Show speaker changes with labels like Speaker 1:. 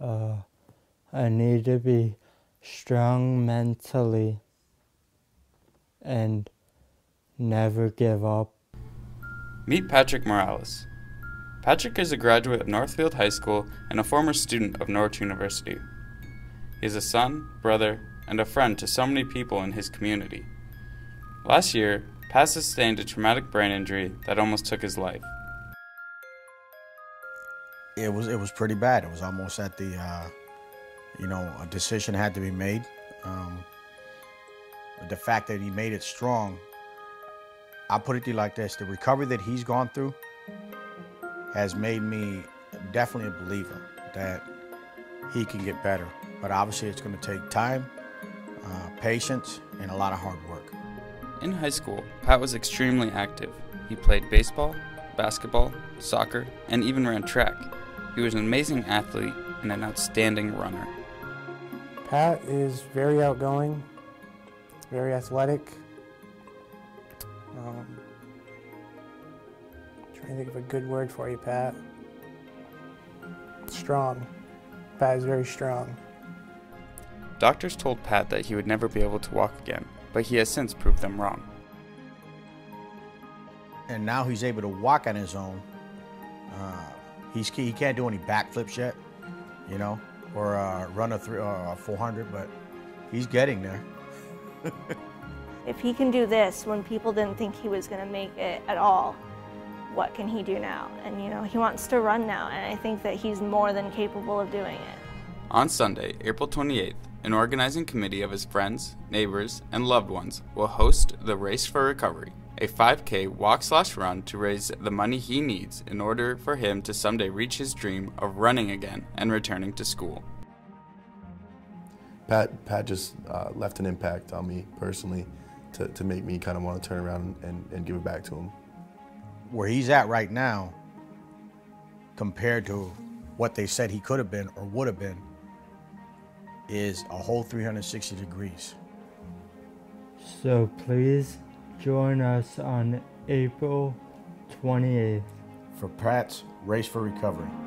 Speaker 1: uh, I need to be strong mentally and never give up.
Speaker 2: Meet Patrick Morales. Patrick is a graduate of Northfield High School and a former student of Norwich University. He is a son, brother, and a friend to so many people in his community. Last year, Pat sustained a traumatic brain injury that almost took his life.
Speaker 3: It was it was pretty bad. It was almost at the, uh, you know, a decision had to be made. Um, the fact that he made it strong, I'll put it to you like this: the recovery that he's gone through has made me definitely a believer that he can get better. But obviously, it's going to take time, uh, patience, and a lot of hard work.
Speaker 2: In high school, Pat was extremely active. He played baseball, basketball, soccer, and even ran track. He was an amazing athlete and an outstanding runner.
Speaker 4: Pat is very outgoing, very athletic. Um, trying to think of a good word for you, Pat. Strong. Pat is very strong.
Speaker 2: Doctors told Pat that he would never be able to walk again, but he has since proved them wrong.
Speaker 3: And now he's able to walk on his own. Uh, he's, he can't do any backflips yet, you know, or uh, run a three, uh, 400, but he's getting there.
Speaker 5: if he can do this when people didn't think he was going to make it at all, what can he do now? And you know, he wants to run now, and I think that he's more than capable of doing it.
Speaker 2: On Sunday, April 28th, an organizing committee of his friends, neighbors, and loved ones will host the Race for Recovery, a 5K walk slash run to raise the money he needs in order for him to someday reach his dream of running again and returning to school.
Speaker 6: Pat, Pat just uh, left an impact on me personally to, to make me kind of want to turn around and, and give it back to him.
Speaker 3: Where he's at right now, compared to what they said he could have been or would have been, is a whole 360 degrees.
Speaker 1: So please join us on April 28th
Speaker 3: for Pat's Race for Recovery.